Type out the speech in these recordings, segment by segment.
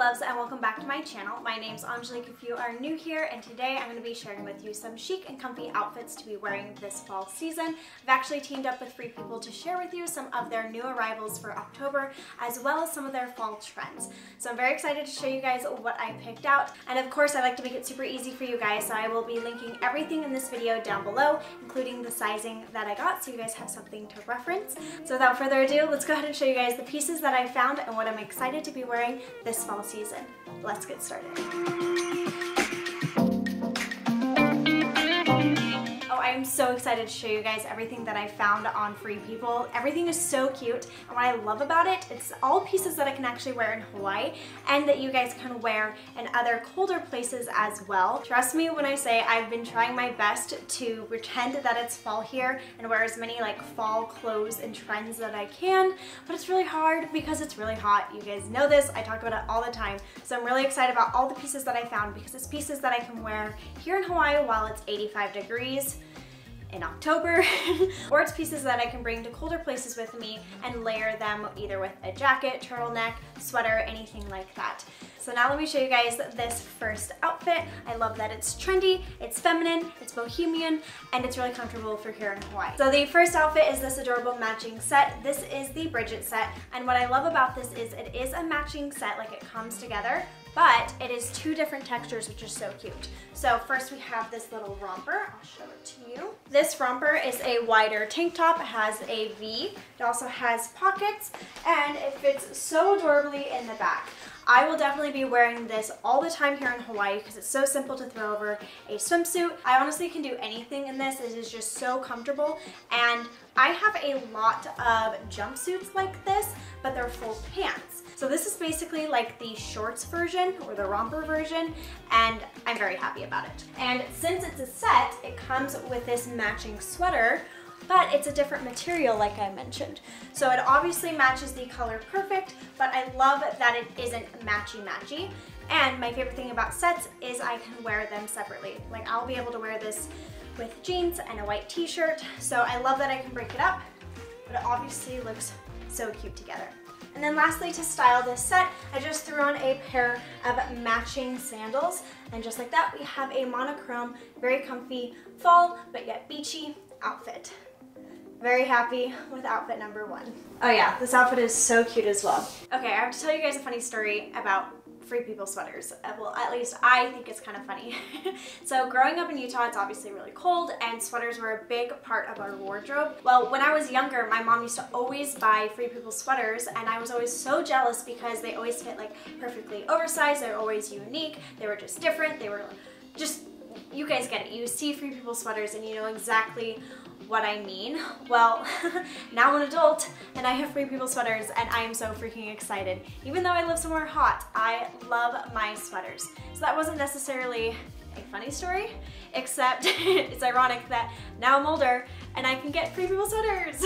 loves and welcome back to my channel. My name's Angelique if you are new here and today I'm going to be sharing with you some chic and comfy outfits to be wearing this fall season. I've actually teamed up with Free People to share with you some of their new arrivals for October as well as some of their fall trends. So I'm very excited to show you guys what I picked out and of course I like to make it super easy for you guys so I will be linking everything in this video down below including the sizing that I got so you guys have something to reference. So without further ado let's go ahead and show you guys the pieces that I found and what I'm excited to be wearing this fall season. Let's get started. So excited to show you guys everything that I found on Free People. Everything is so cute and what I love about it, it's all pieces that I can actually wear in Hawaii and that you guys can wear in other colder places as well. Trust me when I say I've been trying my best to pretend that it's fall here and wear as many like fall clothes and trends that I can, but it's really hard because it's really hot. You guys know this, I talk about it all the time. So I'm really excited about all the pieces that I found because it's pieces that I can wear here in Hawaii while it's 85 degrees in October, or it's pieces that I can bring to colder places with me and layer them either with a jacket, turtleneck, sweater, anything like that. So now let me show you guys this first outfit. I love that it's trendy, it's feminine, it's bohemian, and it's really comfortable for here in Hawaii. So the first outfit is this adorable matching set. This is the Bridgette set, and what I love about this is it is a matching set, like it comes together, but it is two different textures, which is so cute. So first we have this little romper. I'll show it to you. This romper is a wider tank top. It has a V. It also has pockets, and it fits so adorably in the back. I will definitely be wearing this all the time here in Hawaii because it's so simple to throw over a swimsuit. I honestly can do anything in this. It is just so comfortable and I have a lot of jumpsuits like this, but they're full pants. So this is basically like the shorts version or the romper version, and I'm very happy about it. And since it's a set, it comes with this matching sweater, but it's a different material like I mentioned. So it obviously matches the color perfect, but I love that it isn't matchy-matchy. And my favorite thing about sets is I can wear them separately. Like I'll be able to wear this with jeans and a white t-shirt. So I love that I can break it up, but it obviously looks so cute together. And then lastly, to style this set, I just threw on a pair of matching sandals. And just like that, we have a monochrome, very comfy fall, but yet beachy outfit. Very happy with outfit number one. Oh yeah, this outfit is so cute as well. Okay, I have to tell you guys a funny story about free people sweaters. Uh, well, at least I think it's kind of funny. so growing up in Utah, it's obviously really cold and sweaters were a big part of our wardrobe. Well, when I was younger, my mom used to always buy free people sweaters and I was always so jealous because they always fit like perfectly oversized. They're always unique. They were just different. They were just you guys get it. You see free people sweaters and you know exactly what I mean. Well, now I'm an adult and I have free people sweaters and I am so freaking excited. Even though I live somewhere hot, I love my sweaters. So that wasn't necessarily a funny story, except it's ironic that now I'm older and I can get free people sweaters.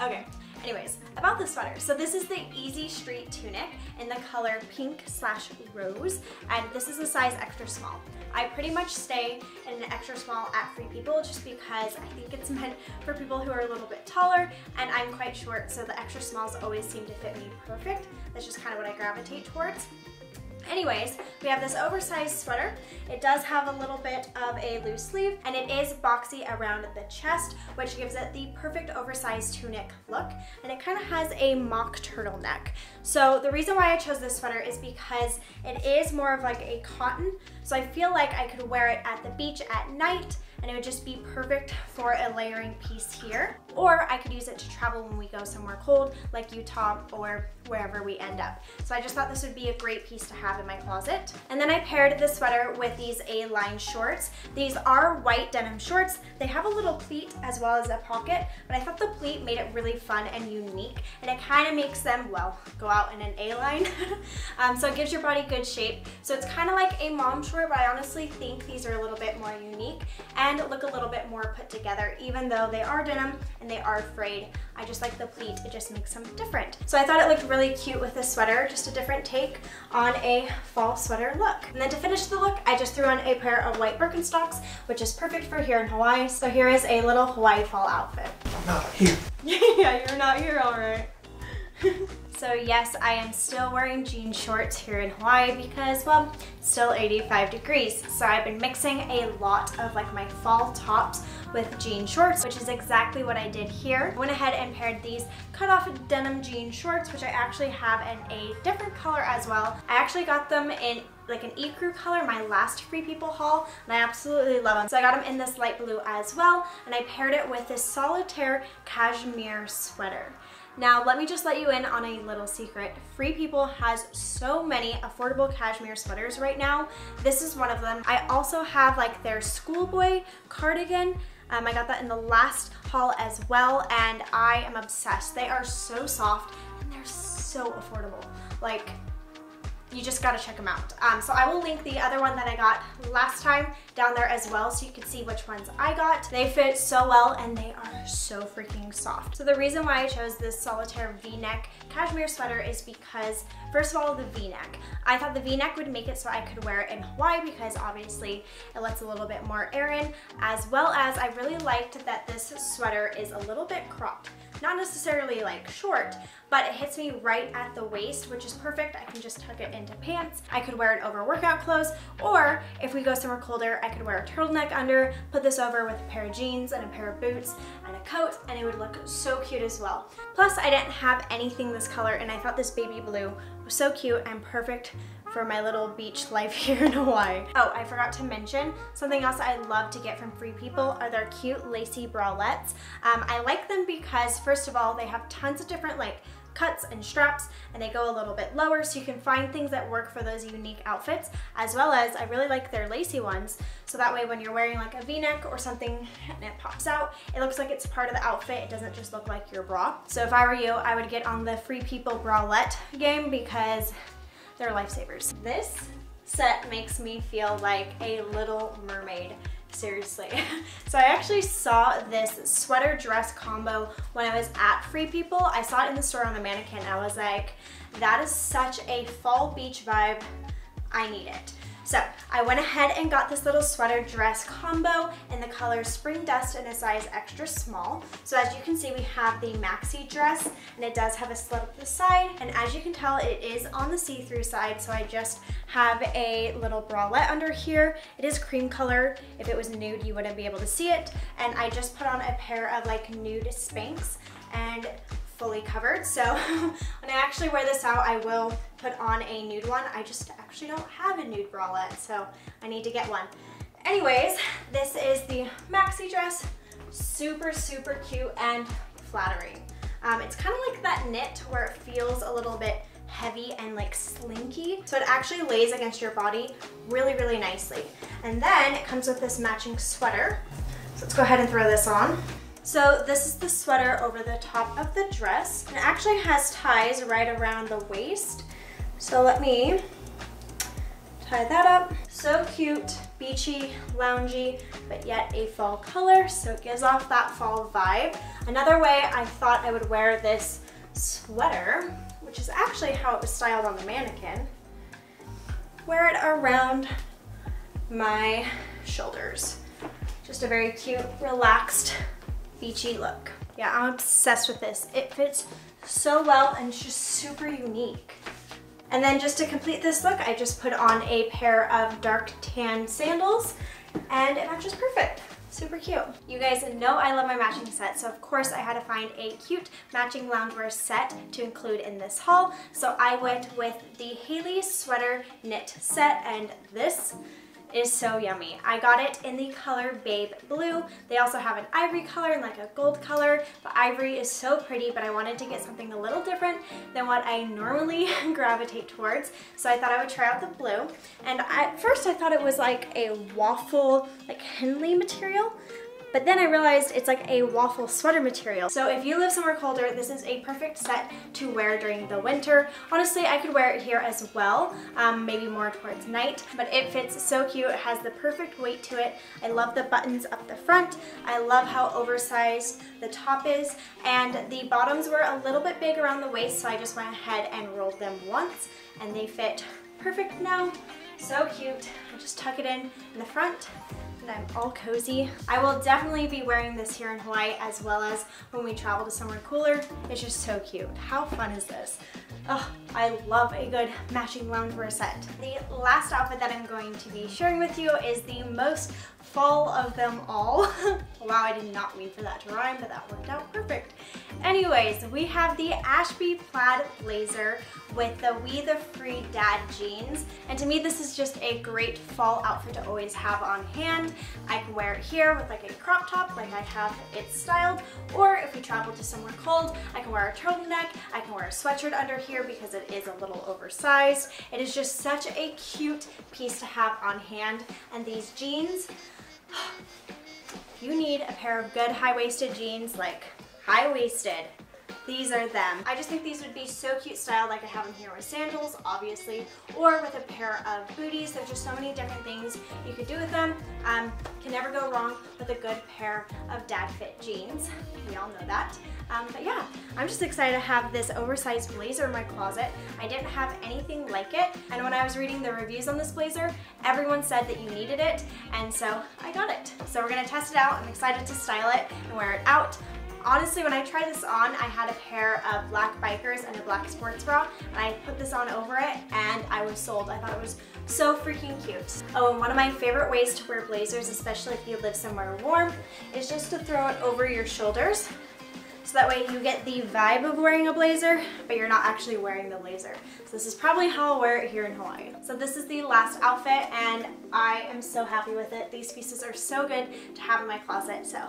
okay, Anyways, about the sweater. So this is the Easy Street Tunic in the color pink slash rose, and this is a size extra small. I pretty much stay in an extra small at Free People just because I think it's meant for people who are a little bit taller, and I'm quite short, so the extra smalls always seem to fit me perfect. That's just kind of what I gravitate towards. Anyways, we have this oversized sweater. It does have a little bit of a loose sleeve and it is boxy around the chest, which gives it the perfect oversized tunic look. And it kind of has a mock turtleneck. So the reason why I chose this sweater is because it is more of like a cotton. So I feel like I could wear it at the beach at night and it would just be perfect for a layering piece here. Or I could use it to travel when we go somewhere cold, like Utah or wherever we end up. So I just thought this would be a great piece to have in my closet. And then I paired this sweater with these A-line shorts. These are white denim shorts. They have a little pleat as well as a pocket, but I thought the pleat made it really fun and unique, and it kind of makes them, well, go out in an A-line. um, so it gives your body good shape. So it's kind of like a mom short, but I honestly think these are a little bit more unique and look a little bit more put together, even though they are denim and they are frayed. I just like the pleat, it just makes them different. So I thought it looked really cute with this sweater, just a different take on a fall sweater look. And then to finish the look, I just threw on a pair of white Birkenstocks, which is perfect for here in Hawaii. So here is a little Hawaii fall outfit. I'm not here. yeah, you're not here, all right. So yes, I am still wearing jean shorts here in Hawaii because, well, still 85 degrees. So I've been mixing a lot of like my fall tops with jean shorts, which is exactly what I did here. I went ahead and paired these cut off denim jean shorts, which I actually have in a different color as well. I actually got them in like an ecru color, my last Free People haul, and I absolutely love them. So I got them in this light blue as well, and I paired it with this solitaire cashmere sweater. Now, let me just let you in on a little secret. Free People has so many affordable cashmere sweaters right now. This is one of them. I also have like their schoolboy cardigan. Um, I got that in the last haul as well, and I am obsessed. They are so soft, and they're so affordable. Like, you just gotta check them out. Um, so I will link the other one that I got last time down there as well so you can see which ones I got. They fit so well and they are so freaking soft. So the reason why I chose this solitaire v-neck cashmere sweater is because first of all the v-neck. I thought the v-neck would make it so I could wear it in Hawaii because obviously it lets a little bit more air in as well as I really liked that this sweater is a little bit cropped not necessarily like short, but it hits me right at the waist, which is perfect. I can just tuck it into pants. I could wear it over workout clothes, or if we go somewhere colder, I could wear a turtleneck under, put this over with a pair of jeans and a pair of boots and a coat, and it would look so cute as well. Plus, I didn't have anything this color, and I thought this baby blue was so cute and perfect for my little beach life here in Hawaii. Oh, I forgot to mention, something else I love to get from Free People are their cute lacy bralettes. Um, I like them because, first of all, they have tons of different like cuts and straps and they go a little bit lower so you can find things that work for those unique outfits as well as I really like their lacy ones so that way when you're wearing like a v-neck or something and it pops out it looks like it's part of the outfit it doesn't just look like your bra so if I were you I would get on the Free People bralette game because they're lifesavers. This set makes me feel like a little mermaid seriously. so I actually saw this sweater dress combo when I was at Free People. I saw it in the store on the mannequin. I was like, that is such a fall beach vibe. I need it. So I went ahead and got this little sweater dress combo in the color Spring Dust in a size extra small. So as you can see, we have the maxi dress and it does have a slit up the side. And as you can tell, it is on the see-through side. So I just have a little bralette under here. It is cream color. If it was nude, you wouldn't be able to see it. And I just put on a pair of like nude Spanx and fully covered. So when I actually wear this out, I will put on a nude one. I just actually don't have a nude bralette, so I need to get one. Anyways, this is the maxi dress. Super, super cute and flattering. Um, it's kind of like that knit where it feels a little bit heavy and like slinky. So it actually lays against your body really, really nicely. And then it comes with this matching sweater. So let's go ahead and throw this on. So this is the sweater over the top of the dress. It actually has ties right around the waist. So let me tie that up. So cute, beachy, loungy, but yet a fall color. So it gives off that fall vibe. Another way I thought I would wear this sweater, which is actually how it was styled on the mannequin, wear it around my shoulders. Just a very cute, relaxed beachy look. Yeah, I'm obsessed with this. It fits so well and it's just super unique. And then just to complete this look, I just put on a pair of dark tan sandals and it matches perfect. Super cute. You guys know I love my matching set, so of course I had to find a cute matching loungewear set to include in this haul. So I went with the Hailee sweater knit set and this is so yummy. I got it in the color Babe Blue. They also have an ivory color and like a gold color. The ivory is so pretty, but I wanted to get something a little different than what I normally gravitate towards. So I thought I would try out the blue. And at first I thought it was like a waffle, like Henley material, but then I realized it's like a waffle sweater material. So if you live somewhere colder, this is a perfect set to wear during the winter. Honestly, I could wear it here as well, um, maybe more towards night, but it fits so cute. It has the perfect weight to it. I love the buttons up the front. I love how oversized the top is, and the bottoms were a little bit big around the waist, so I just went ahead and rolled them once, and they fit perfect now. So cute. I just tuck it in in the front and I'm all cozy. I will definitely be wearing this here in Hawaii as well as when we travel to somewhere cooler. It's just so cute. How fun is this? Oh, I love a good matching loungewear set. The last outfit that I'm going to be sharing with you is the most fall of them all. wow, I did not mean for that to rhyme, but that worked out perfect. Anyways, we have the Ashby plaid blazer with the We the Free Dad jeans. And to me, this is just a great fall outfit to always have on hand. I can wear it here with like a crop top, like I have it styled, or if we travel to somewhere cold, I can wear a turtleneck, I can wear a sweatshirt under here because it is a little oversized. It is just such a cute piece to have on hand. And these jeans, you need a pair of good high-waisted jeans, like high-waisted, these are them. I just think these would be so cute styled like I have them here with sandals, obviously, or with a pair of booties. There's just so many different things you could do with them. Um, can never go wrong with a good pair of dad fit jeans. We all know that. Um, but yeah, I'm just excited to have this oversized blazer in my closet. I didn't have anything like it, and when I was reading the reviews on this blazer, everyone said that you needed it, and so I got it. So we're gonna test it out. I'm excited to style it and wear it out. Honestly, when I tried this on, I had a pair of black bikers and a black sports bra, and I put this on over it, and I was sold. I thought it was so freaking cute. Oh, and one of my favorite ways to wear blazers, especially if you live somewhere warm, is just to throw it over your shoulders so that way you get the vibe of wearing a blazer, but you're not actually wearing the blazer. So this is probably how I'll wear it here in Hawaii. So this is the last outfit and I am so happy with it. These pieces are so good to have in my closet, so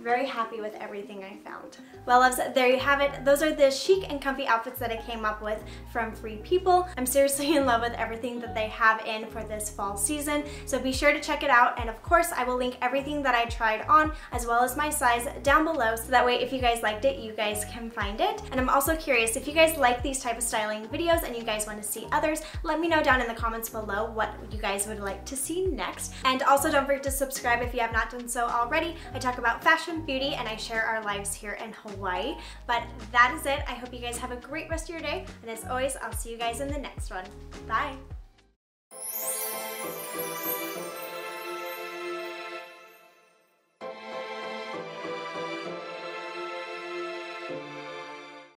very happy with everything I found. Well loves, there you have it. Those are the chic and comfy outfits that I came up with from Free People. I'm seriously in love with everything that they have in for this fall season, so be sure to check it out. And of course, I will link everything that I tried on as well as my size down below, so that way if you guys liked it, you guys can find it. And I'm also curious, if you guys like these type of styling videos and you guys want to see others, let me know down in the comments below what you guys would like to see next. And also don't forget to subscribe if you have not done so already. I talk about fashion, beauty, and I share our lives here in Hawaii. But that is it. I hope you guys have a great rest of your day. And as always, I'll see you guys in the next one. Bye.